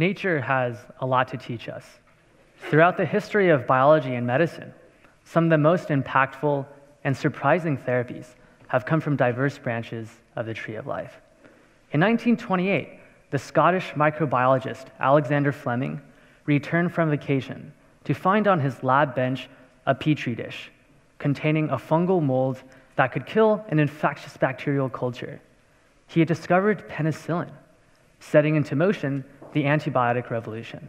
Nature has a lot to teach us. Throughout the history of biology and medicine, some of the most impactful and surprising therapies have come from diverse branches of the tree of life. In 1928, the Scottish microbiologist Alexander Fleming returned from vacation to find on his lab bench a petri dish containing a fungal mold that could kill an infectious bacterial culture. He had discovered penicillin, setting into motion the antibiotic revolution.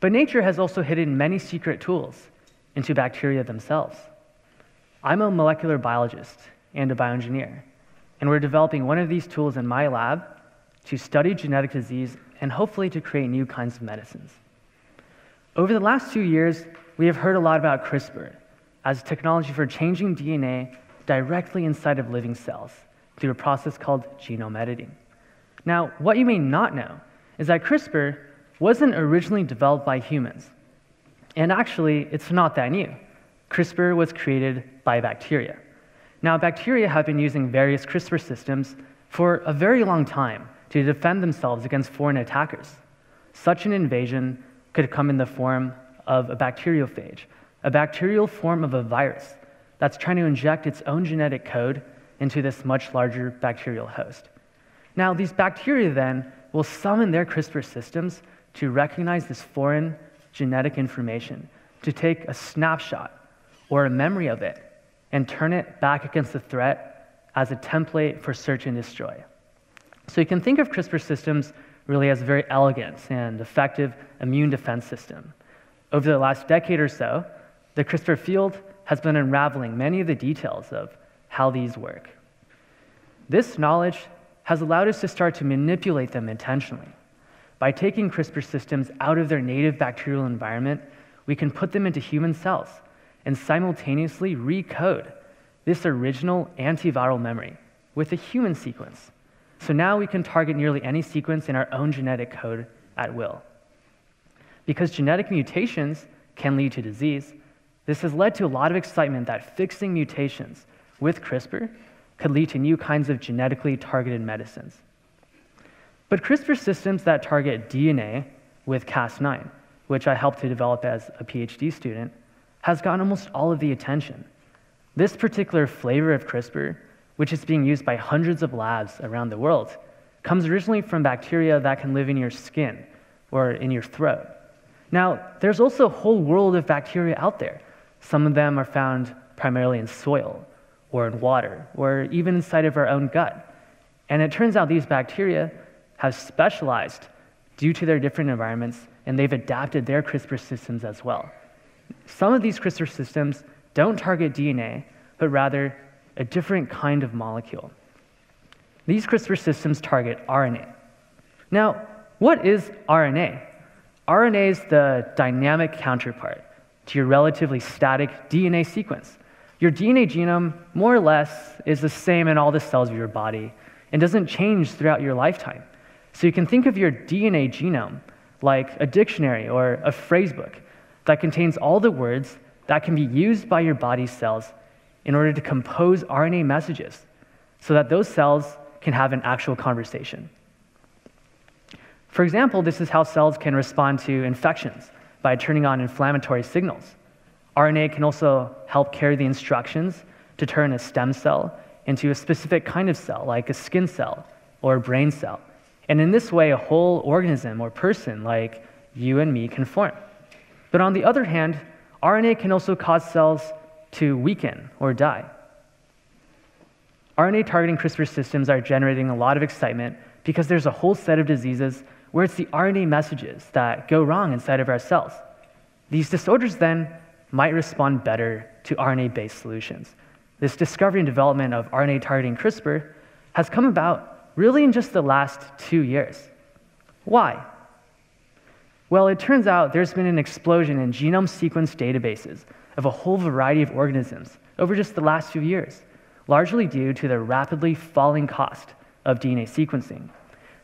But nature has also hidden many secret tools into bacteria themselves. I'm a molecular biologist and a bioengineer, and we're developing one of these tools in my lab to study genetic disease and hopefully to create new kinds of medicines. Over the last few years, we have heard a lot about CRISPR as a technology for changing DNA directly inside of living cells through a process called genome editing. Now, what you may not know is that CRISPR wasn't originally developed by humans. And actually, it's not that new. CRISPR was created by bacteria. Now, bacteria have been using various CRISPR systems for a very long time to defend themselves against foreign attackers. Such an invasion could come in the form of a bacteriophage, a bacterial form of a virus that's trying to inject its own genetic code into this much larger bacterial host. Now, these bacteria then will summon their CRISPR systems to recognize this foreign genetic information, to take a snapshot or a memory of it and turn it back against the threat as a template for search and destroy. So you can think of CRISPR systems really as a very elegant and effective immune defense system. Over the last decade or so, the CRISPR field has been unraveling many of the details of how these work. This knowledge has allowed us to start to manipulate them intentionally. By taking CRISPR systems out of their native bacterial environment, we can put them into human cells and simultaneously recode this original antiviral memory with a human sequence. So now we can target nearly any sequence in our own genetic code at will. Because genetic mutations can lead to disease, this has led to a lot of excitement that fixing mutations with CRISPR could lead to new kinds of genetically targeted medicines. But CRISPR systems that target DNA with Cas9, which I helped to develop as a PhD student, has gotten almost all of the attention. This particular flavor of CRISPR, which is being used by hundreds of labs around the world, comes originally from bacteria that can live in your skin or in your throat. Now, there's also a whole world of bacteria out there. Some of them are found primarily in soil or in water or even inside of our own gut. And it turns out these bacteria have specialized due to their different environments and they've adapted their CRISPR systems as well. Some of these CRISPR systems don't target DNA, but rather a different kind of molecule. These CRISPR systems target RNA. Now, what is RNA? RNA is the dynamic counterpart to your relatively static DNA sequence. Your DNA genome, more or less, is the same in all the cells of your body and doesn't change throughout your lifetime. So you can think of your DNA genome like a dictionary or a phrasebook that contains all the words that can be used by your body's cells in order to compose RNA messages so that those cells can have an actual conversation. For example, this is how cells can respond to infections by turning on inflammatory signals. RNA can also help carry the instructions to turn a stem cell into a specific kind of cell, like a skin cell or a brain cell. And in this way, a whole organism or person, like you and me, can form. But on the other hand, RNA can also cause cells to weaken or die. RNA targeting CRISPR systems are generating a lot of excitement because there's a whole set of diseases where it's the RNA messages that go wrong inside of our cells. These disorders then might respond better to RNA based solutions. This discovery and development of RNA targeting CRISPR has come about really in just the last two years. Why? Well, it turns out there's been an explosion in genome sequence databases of a whole variety of organisms over just the last few years, largely due to the rapidly falling cost of DNA sequencing.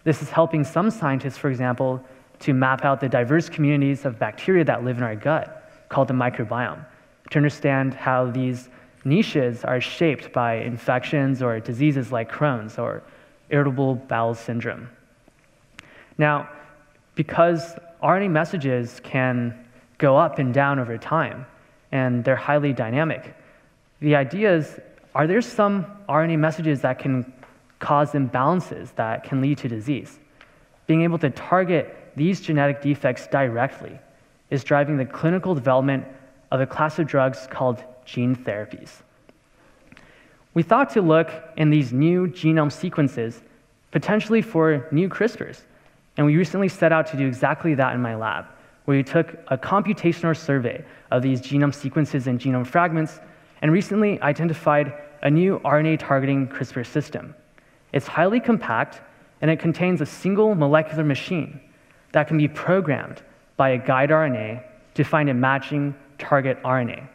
This is helping some scientists, for example, to map out the diverse communities of bacteria that live in our gut called the microbiome, to understand how these niches are shaped by infections or diseases like Crohn's or irritable bowel syndrome. Now, because RNA messages can go up and down over time, and they're highly dynamic. The idea is are there some RNA messages that can cause imbalances that can lead to disease? Being able to target these genetic defects directly is driving the clinical development of a class of drugs called gene therapies. We thought to look in these new genome sequences potentially for new CRISPRs, and we recently set out to do exactly that in my lab, where we took a computational survey of these genome sequences and genome fragments and recently identified a new RNA targeting CRISPR system. It's highly compact and it contains a single molecular machine that can be programmed by a guide RNA to find a matching target RNA.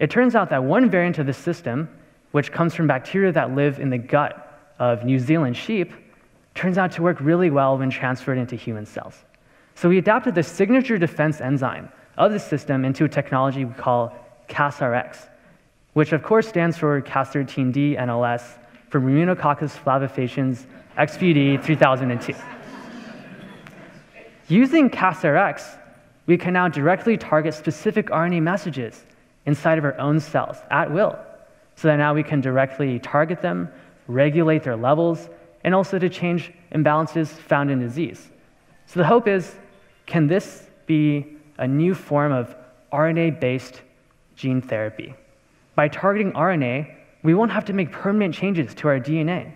It turns out that one variant of this system, which comes from bacteria that live in the gut of New Zealand sheep, turns out to work really well when transferred into human cells. So we adapted the signature defense enzyme of the system into a technology we call CasRX, which of course stands for Cas13d NLS from Rhamnococcus flavifaciens XBD 3002. Using CasRX, we can now directly target specific RNA messages inside of our own cells at will, so that now we can directly target them, regulate their levels, and also to change imbalances found in disease. So the hope is can this be a new form of RNA based gene therapy? By targeting RNA, we won't have to make permanent changes to our DNA,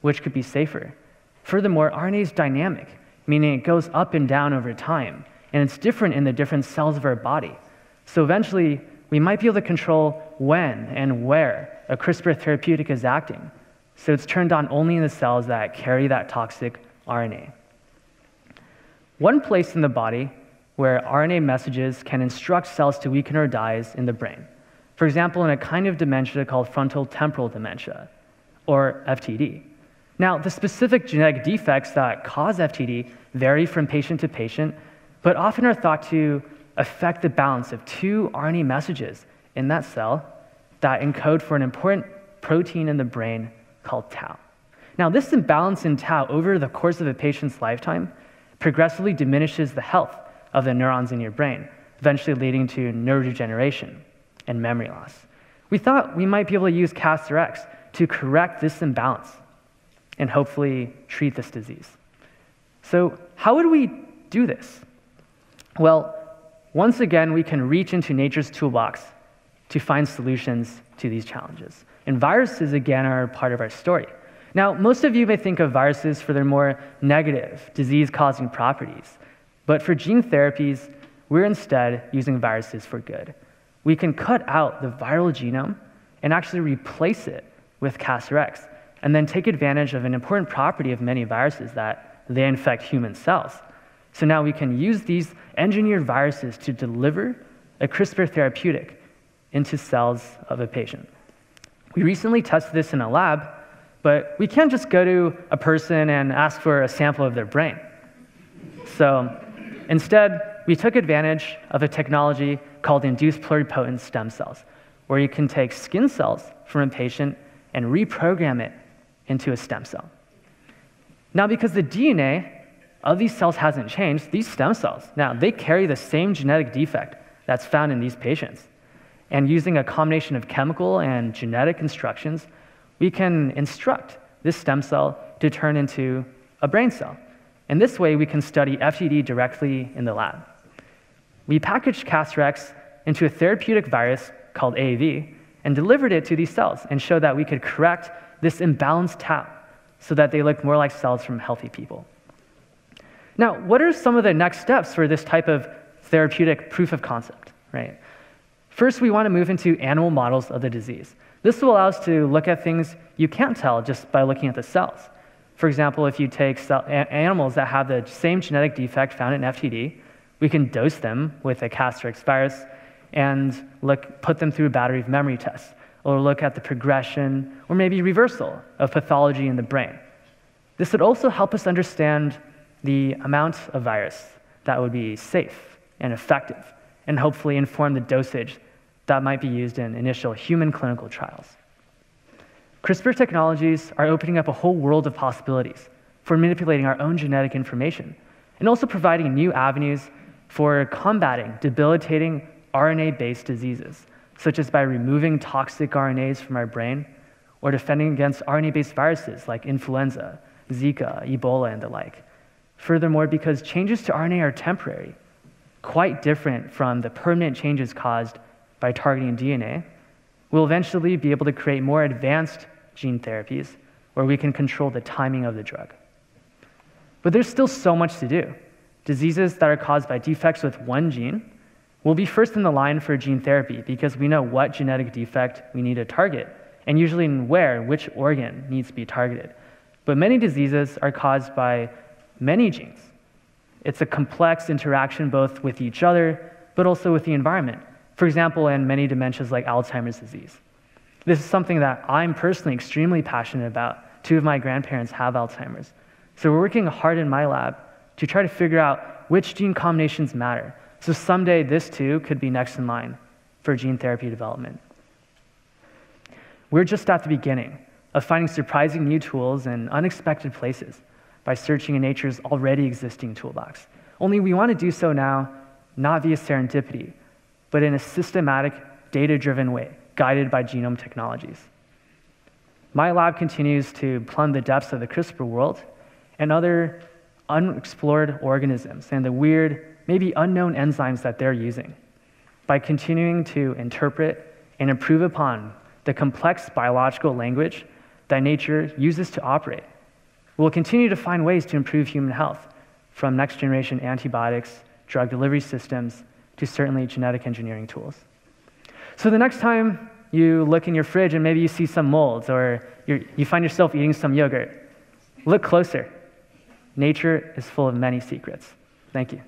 which could be safer. Furthermore, RNA is dynamic, meaning it goes up and down over time, and it's different in the different cells of our body. So eventually, we might be able to control when and where a CRISPR therapeutic is acting. So it's turned on only in the cells that carry that toxic RNA. One place in the body where RNA messages can instruct cells to weaken or die is in the brain. For example, in a kind of dementia called frontal temporal dementia, or FTD. Now, the specific genetic defects that cause FTD vary from patient to patient, but often are thought to affect the balance of two RNA messages in that cell that encode for an important protein in the brain called tau. Now, this imbalance in tau over the course of a patient's lifetime progressively diminishes the health of the neurons in your brain, eventually leading to neurodegeneration and memory loss. We thought we might be able to use CasRX to correct this imbalance and hopefully treat this disease. So, how would we do this? Well, once again, we can reach into nature's toolbox to find solutions to these challenges. And viruses, again, are part of our story. Now, most of you may think of viruses for their more negative, disease causing properties. But for gene therapies, we're instead using viruses for good. We can cut out the viral genome and actually replace it with CasRX, and then take advantage of an important property of many viruses that they infect human cells. So now we can use these engineered viruses to deliver a CRISPR therapeutic into cells of a patient. We recently tested this in a lab, but we can't just go to a person and ask for a sample of their brain. So instead, we took advantage of a technology called induced pluripotent stem cells, where you can take skin cells from a patient and reprogram it into a stem cell. Now, because the DNA of these cells hasn't changed, these stem cells, now they carry the same genetic defect that's found in these patients. And using a combination of chemical and genetic instructions, we can instruct this stem cell to turn into a brain cell. And this way, we can study FTD directly in the lab. We packaged CasRX into a therapeutic virus called AAV and delivered it to these cells and showed that we could correct this imbalanced tau so that they look more like cells from healthy people. Now, what are some of the next steps for this type of therapeutic proof of concept, right? First, we want to move into animal models of the disease. This will allow us to look at things you can't tell just by looking at the cells. For example, if you take cell, animals that have the same genetic defect found in FTD, we can dose them with a CasRX virus and look, put them through a battery of memory tests, or look at the progression or maybe reversal of pathology in the brain. This would also help us understand the amount of virus that would be safe and effective, and hopefully inform the dosage that might be used in initial human clinical trials. CRISPR technologies are opening up a whole world of possibilities for manipulating our own genetic information. and also providing new avenues for combating debilitating RNA based diseases, such as by removing toxic RNAs from our brain or defending against RNA based viruses like influenza, Zika, Ebola, and the like. Furthermore, because changes to RNA are temporary, quite different from the permanent changes caused by targeting DNA, we'll eventually be able to create more advanced gene therapies where we can control the timing of the drug. But there's still so much to do. Diseases that are caused by defects with one gene will be first in the line for gene therapy because we know what genetic defect we need to target, and usually where, which organ needs to be targeted. But many diseases are caused by many genes. It's a complex interaction both with each other, but also with the environment. For example, in many dementias like Alzheimer's disease. This is something that I'm personally extremely passionate about. Two of my grandparents have Alzheimer's. So we're working hard in my lab to try to figure out which gene combinations matter. So someday this too could be next in line for gene therapy development. We're just at the beginning of finding surprising new tools in unexpected places by searching in nature's already existing toolbox. Only we want to do so now, not via serendipity, but in a systematic, data driven way, guided by genome technologies. My lab continues to plumb the depths of the CRISPR world and other unexplored organisms and the weird, maybe unknown enzymes that they're using by continuing to interpret and improve upon the complex biological language that nature uses to operate. We'll continue to find ways to improve human health, from next generation antibiotics, drug delivery systems, to certainly genetic engineering tools. So the next time you look in your fridge and maybe you see some molds or you find yourself eating some yogurt, look closer. Nature is full of many secrets. Thank you.